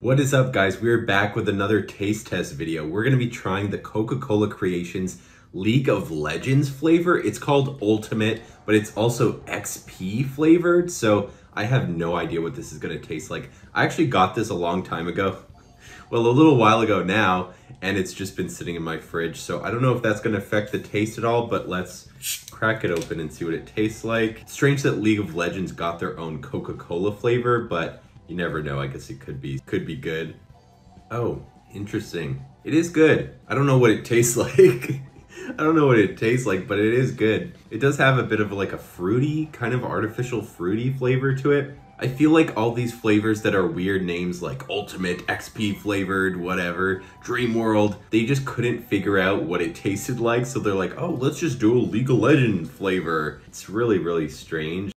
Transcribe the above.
What is up guys? We're back with another taste test video. We're gonna be trying the Coca-Cola Creations League of Legends flavor. It's called Ultimate, but it's also XP flavored, so I have no idea what this is gonna taste like. I actually got this a long time ago. Well, a little while ago now, and it's just been sitting in my fridge, so I don't know if that's gonna affect the taste at all, but let's crack it open and see what it tastes like. Strange that League of Legends got their own Coca-Cola flavor, but you never know. I guess it could be could be good. Oh, interesting. It is good. I don't know what it tastes like. I don't know what it tastes like, but it is good. It does have a bit of like a fruity, kind of artificial fruity flavor to it. I feel like all these flavors that are weird names like Ultimate, XP flavored, whatever, Dream World, they just couldn't figure out what it tasted like. So they're like, oh, let's just do a League of Legends flavor. It's really, really strange.